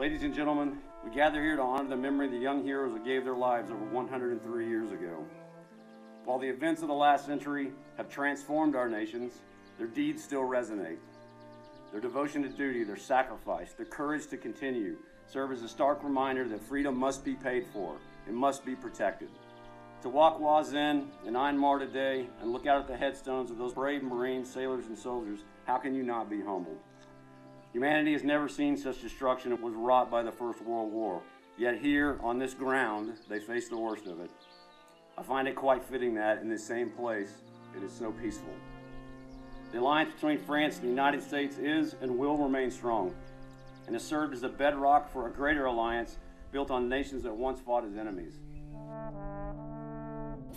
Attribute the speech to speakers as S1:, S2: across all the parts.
S1: Ladies and gentlemen, we gather here to honor the memory of the young heroes who gave their lives over 103 years ago. While the events of the last century have transformed our nations, their deeds still resonate. Their devotion to duty, their sacrifice, their courage to continue serve as a stark reminder that freedom must be paid for, it must be protected. To walk Oise-Aisne and Aisne-Marne today and look out at the headstones of those brave Marines, sailors, and soldiers, how can you not be humbled? Humanity has never seen such destruction that was wrought by the First World War. Yet here, on this ground, they face the worst of it. I find it quite fitting that in this same place, it is so peaceful. The alliance between France and the United States is and will remain strong, and has served as a bedrock for a greater alliance built on nations that once fought as enemies.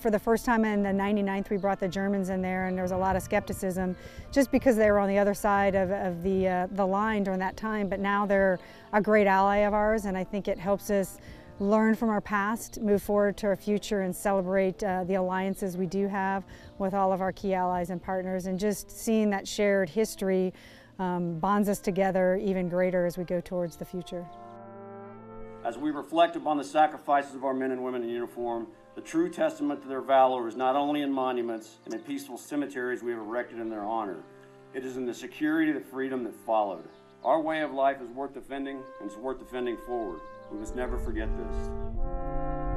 S2: For the first time in the 99th, we brought the Germans in there, and there was a lot of skepticism just because they were on the other side of, of the, uh, the line during that time. But now they're a great ally of ours, and I think it helps us learn from our past, move forward to our future, and celebrate uh, the alliances we do have with all of our key allies and partners. And just seeing that shared history um, bonds us together even greater as we go towards the future.
S1: As we reflect upon the sacrifices of our men and women in uniform, the true testament to their valor is not only in monuments and in peaceful cemeteries we have erected in their honor, it is in the security and the freedom that followed. Our way of life is worth defending and it's worth defending forward. We must never forget this.